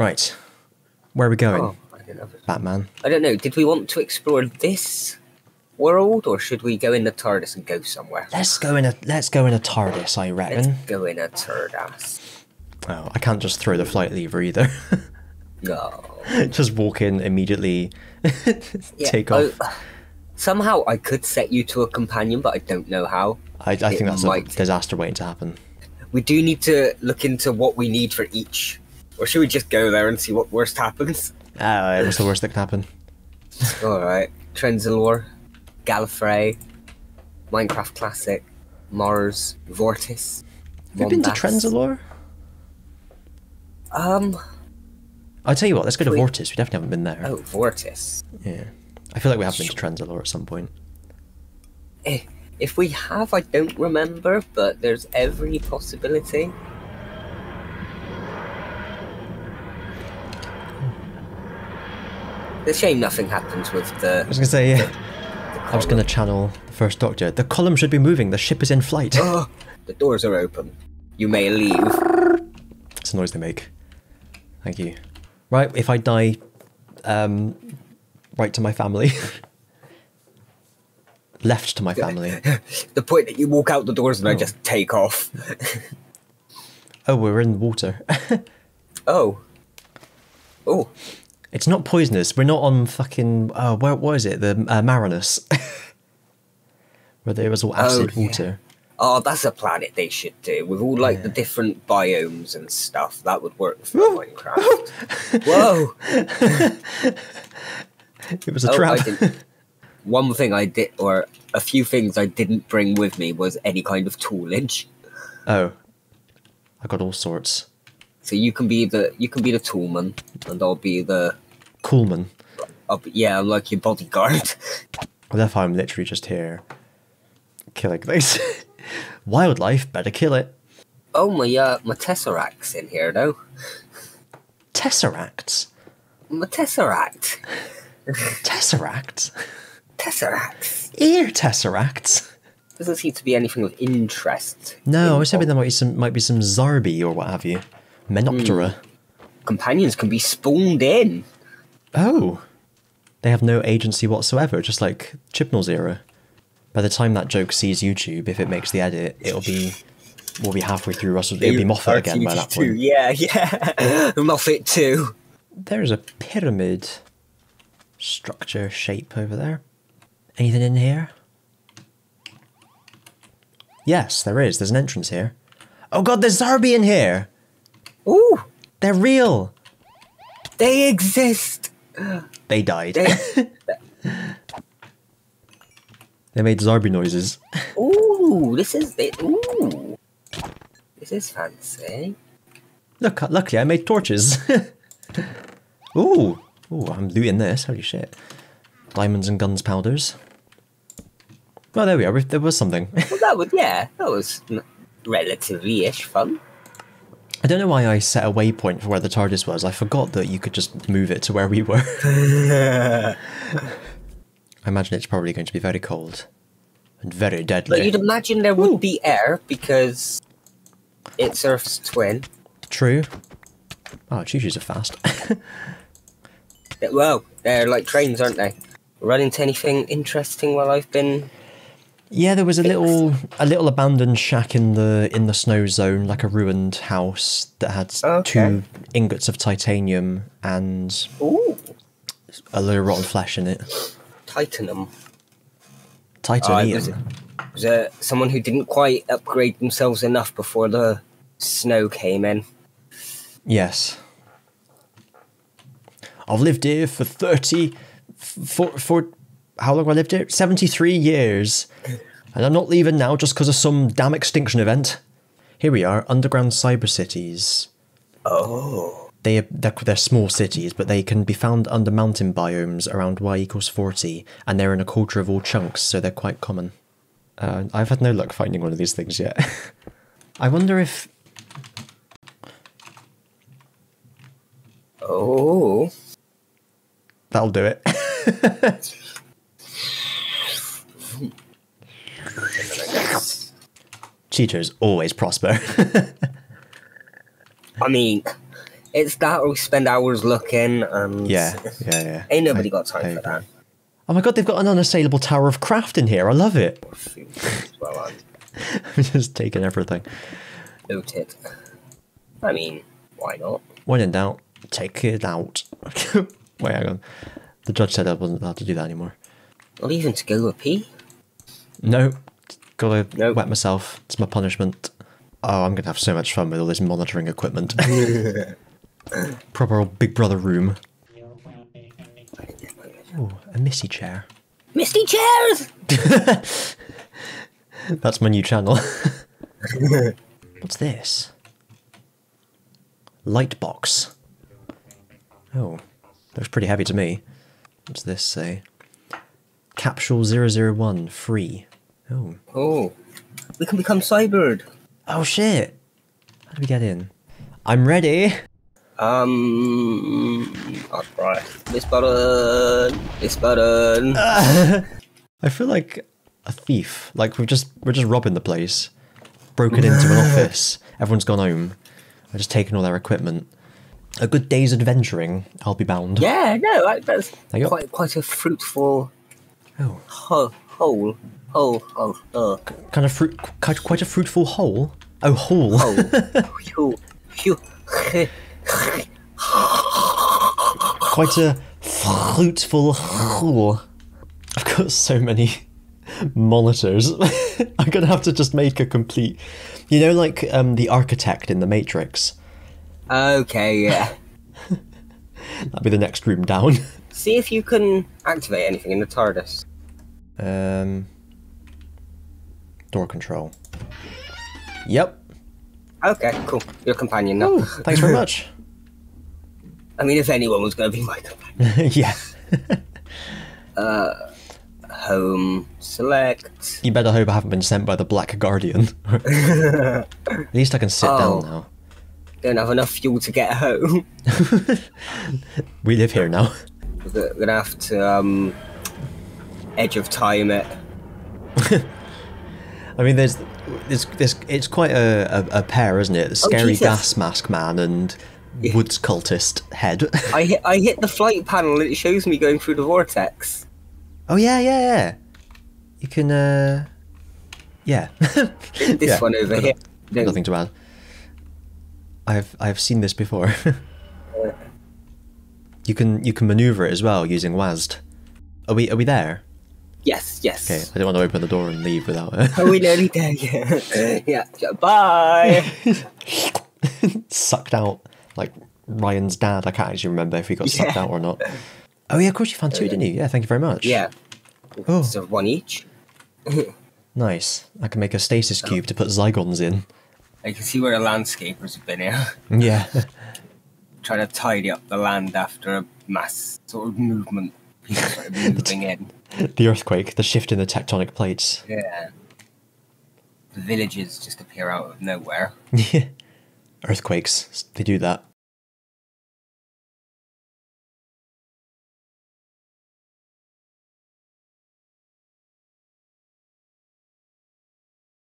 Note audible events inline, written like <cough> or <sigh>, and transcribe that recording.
Right. Where are we going, Oh, I. Batman? I don't know. Did we want to explore this world, or should we go in the TARDIS and go somewhere? Let's go in a let's go in a TARDIS, I reckon. Let's go in a TARDIS. Oh, I can't just throw the flight lever either. <laughs> No. just walk in immediately, <laughs> Yeah, take oh, off. oh, somehow I could set you to a companion, but I don't know how. I, I think that's a might. disaster waiting to happen. We do need to look into what we need for each. Or should we just go there and see what worst happens? Uh, what's the worst that can happen? <laughs> Alright. Trenzalore, Gallifrey, Minecraft Classic, Mars, Vortis. Have you been to. Trenzalore? Um, I'll tell you what, let's go to We- Vortis. We definitely haven't been there. oh, Vortis. Yeah. I feel like we have been to Trenzalore at some point. Eh, If we have, I don't remember, but there's every possibility. It's a shame nothing happens with the. I was gonna say, yeah. the I was gonna channel the first Doctor. The column should be moving. The ship is in flight. Oh, the doors are open. You may leave. It's a noise they make. Thank you. Right, if I die, um, right to my family. <laughs> Left to my family. <laughs> The point that you walk out the doors and I just take off. Oh, we're in water. <laughs> Oh. Oh. It's not poisonous. We're not on fucking. Oh, where what is it? The uh, Marinus. <laughs> Where there was all acid yeah. water. Oh, that's a planet they should do with all like the different biomes and stuff. That would work for Minecraft. Whoa! <laughs> It was a Oh, trap. One thing I did, or a few things I didn't bring with me, was any kind of toolage. oh, I got all sorts. So you can be the you can be the toolman, and I'll be the Coolman. I'll be, yeah, I'm like your bodyguard. Well, therefore, I'm literally just here killing things. <laughs> Wildlife, better kill it. oh my uh, my tesseract's in here though. Tesseracts. My tesseract, Tesseracts. tesseract. Ear tesseracts. Doesn't seem to be anything of interest. No, I was hoping there might be some might be some Zarbi or what have you. Menoptra. Hmm. companions can be spawned in. Oh. They have no agency whatsoever, just like Chibnall's era. By the time that joke sees YouTube, if it makes the edit, it'll be we'll be halfway through Russell it'll be Moffat again by that R2D2, point. Yeah, yeah. <laughs> Moffat too. There's a pyramid structure shape over there. Anything in here? Yes, there is. There's an entrance here. Oh god, there's Zarbi in here! Ooh, They're real! they exist. They died. They- <laughs> they made Zarbi noises. <laughs> Ooh, this is it. Ooh, this is fancy. Look, luckily I made torches. <laughs> Ooh, ooh, I'm looting this. Holy shit! Diamonds and guns powders. Well, there we are. There was something. Well, that would yeah, that was relatively ish fun. I don't know why I set a waypoint for where the TARDIS was. I forgot that you could just move it to where we were. <laughs> I imagine it's probably going to be very cold and very deadly. But you'd imagine there would be air because it's Earth's twin. True. Oh, choo-choos are fast. <laughs> Well, they're like trains, aren't they? Run into anything interesting while I've been yeah, there was a little a little abandoned shack in the in the snow zone, like a ruined house that had Okay. two ingots of titanium and Ooh, a load of rotten flesh in it. Titanum. Titanium. Oh, was it- Was there someone who didn't quite upgrade themselves enough before the snow came in? Yes. I've lived here for 30, for, for how long have I lived here? 73 years. And I'm not leaving now just because of some damn extinction event. Here we are, underground cyber cities. Oh, They, they're, they're small cities, but they can be found under mountain biomes around y equals 40, and they're in a quarter of all chunks, so they're quite common. Uh, I've had no luck finding one of these things yet. <laughs> I wonder if oh, that'll do it. <laughs> Cheaters always prosper. <laughs> I mean, It's that or we spend hours looking and Yeah, yeah, yeah. <laughs> Ain't nobody I- got time I for that. Oh my god, they've got an unassailable tower of craft in here. I love it. <laughs> Well, um, I'm just taking everything. noted. I mean, why not? When in doubt, take it out. Wait, hang on. The judge said I wasn't allowed to do that anymore. Not even to go a pee. No, gotta Nope. wet myself. It's my punishment. Oh, I'm gonna have so much fun with all this monitoring equipment. <laughs> Proper old Big Brother room. Ooh, a Missy chair. Misty chairs. <laughs> That's my new channel. <laughs> What's this? Light box. Oh, looks pretty heavy to me. What's this say? Capsule 001 free. Oh. Oh, we can become Cybird. Oh shit! How do we get in? I'm ready! Um, alright. This button. This button. <laughs> I feel like a thief. Like we've just we're just robbing the place. Broken into an <laughs> office. Everyone's gone home. I've just taken all their equipment. A good day's adventuring, I'll be bound. yeah, no, that's There you go. quite quite a fruitful Oh. ho- oh, Hole. Uh, Kind of fruit quite, quite a fruitful hole. Oh hole. <laughs> Phew. quite a fruitful hole. I've got so many monitors. <laughs> I'm gonna have to just make a complete you know like um the architect in the Matrix. Okay, yeah. <laughs> That'd be the next room down. See if you can activate anything in the TARDIS. Um, door control. Yep. Okay, cool. Your companion now. Oh, thanks very much. <laughs> I mean, if anyone was going to be my companion. <laughs> yeah. <laughs> uh, Home. Select. You better hope I haven't been sent by the Black Guardian. At least I can sit Oh. down now. Don't have enough fuel to get home. We live here now. We're gonna have to um, edge of time it. I mean, there's, there's, there's it's quite a, a, a pair, isn't it? The scary Oh, gas mask man and Yeah. woods cultist head. <laughs> I hit I hit the flight panel and it shows me going through the vortex. oh yeah, yeah, yeah. You can, uh, yeah. This <laughs> Yeah, one over here. Nothing to add. I've I've seen this before. <laughs> you can you can maneuver it as well using WASD. Are we are we there? Yes, yes. Okay, I don't want to open the door and leave without it. Are we nearly there yet? yeah. yeah, Bye. <laughs> sucked out like Ryan's dad. I can't actually remember if he got sucked out or not. Oh yeah, of course you found two, didn't you? Yeah, thank you very much. yeah. Oh. So one each. <laughs> Nice. I can make a stasis cube to put Zygons in. I can see where the landscapers have been here, Yeah. <laughs> trying to tidy up the land after a mass sort of movement. People started moving in. The earthquake, the shift in the tectonic plates. Yeah. The villages just appear out of nowhere. <laughs> Yeah. Earthquakes, they do that.